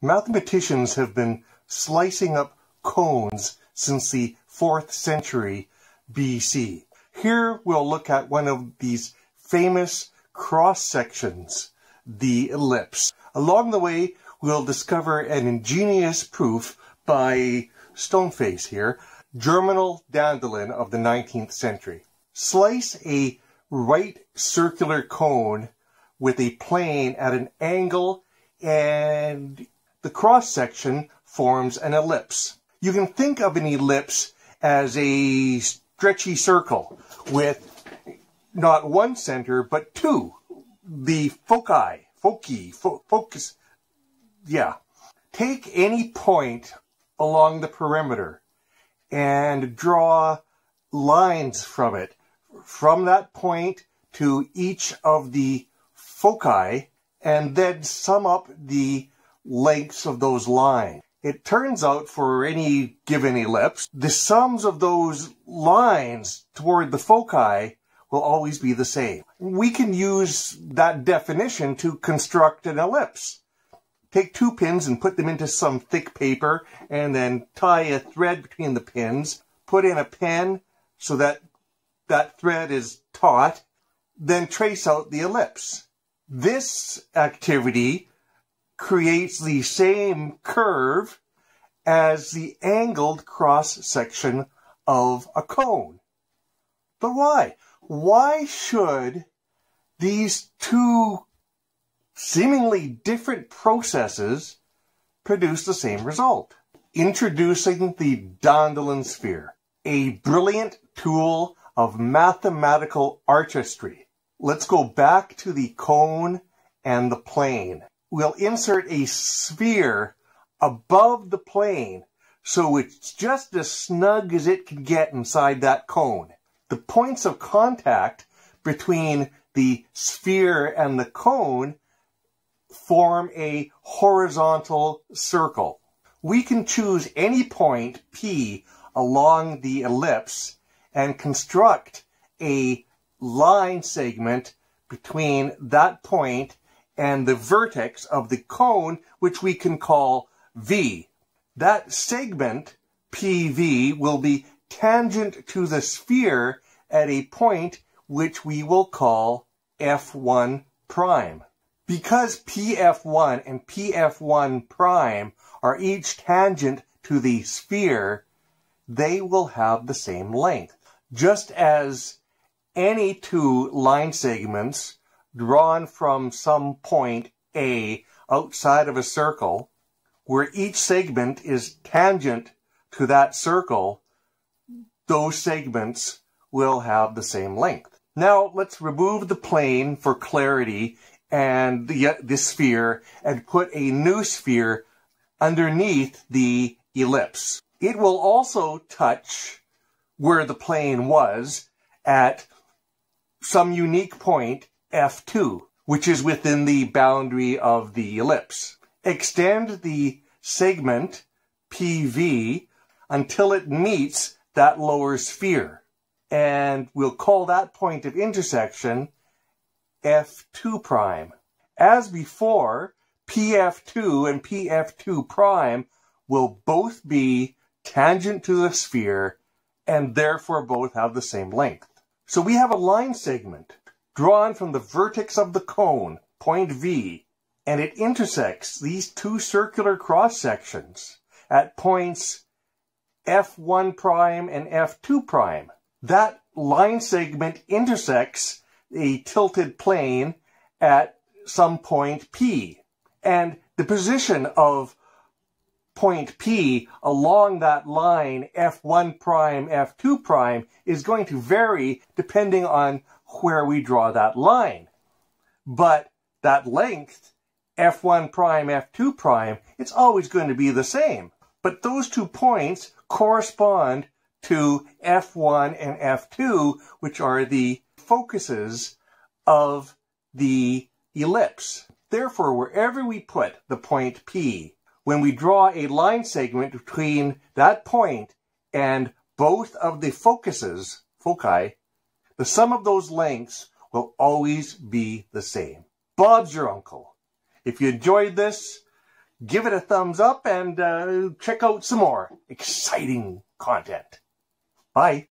Mathematicians have been slicing up cones since the 4th century BC. Here we'll look at one of these famous cross sections, the ellipse. Along the way, we'll discover an ingenious proof by Stoneface here, Germinal Dandelin of the 19th century. Slice a right circular cone with a plane at an angle and the cross section forms an ellipse. You can think of an ellipse as a stretchy circle with not one center, but two. The foci, foci, fo focus, yeah. Take any point along the perimeter and draw lines from it, from that point to each of the foci, and then sum up the lengths of those lines. It turns out for any given ellipse, the sums of those lines toward the foci will always be the same. We can use that definition to construct an ellipse. Take two pins and put them into some thick paper and then tie a thread between the pins. Put in a pen so that that thread is taut. Then trace out the ellipse. This activity creates the same curve as the angled cross section of a cone. But why? Why should these two seemingly different processes produce the same result? Introducing the Dandelin sphere, a brilliant tool of mathematical artistry. Let's go back to the cone and the plane we'll insert a sphere above the plane so it's just as snug as it can get inside that cone. The points of contact between the sphere and the cone form a horizontal circle. We can choose any point P along the ellipse and construct a line segment between that point and the vertex of the cone, which we can call V. That segment, PV, will be tangent to the sphere at a point which we will call F1 prime. Because PF1 and PF1 prime are each tangent to the sphere, they will have the same length. Just as any two line segments drawn from some point A outside of a circle, where each segment is tangent to that circle, those segments will have the same length. Now let's remove the plane for clarity and the, the sphere and put a new sphere underneath the ellipse. It will also touch where the plane was at some unique point F2, which is within the boundary of the ellipse. Extend the segment PV until it meets that lower sphere. And we'll call that point of intersection F2 prime. As before, PF2 and PF2 prime will both be tangent to the sphere and therefore both have the same length. So we have a line segment drawn from the vertex of the cone, point V, and it intersects these two circular cross sections at points F1 prime and F2 prime. That line segment intersects a tilted plane at some point P. And the position of point P along that line F1 prime, F2 prime is going to vary depending on where we draw that line. But that length, f1 prime, f2 prime, it's always going to be the same. But those two points correspond to f1 and f2, which are the focuses of the ellipse. Therefore, wherever we put the point P, when we draw a line segment between that point and both of the focuses, foci, the sum of those lengths will always be the same. Bob's your uncle. If you enjoyed this, give it a thumbs up and uh, check out some more exciting content. Bye.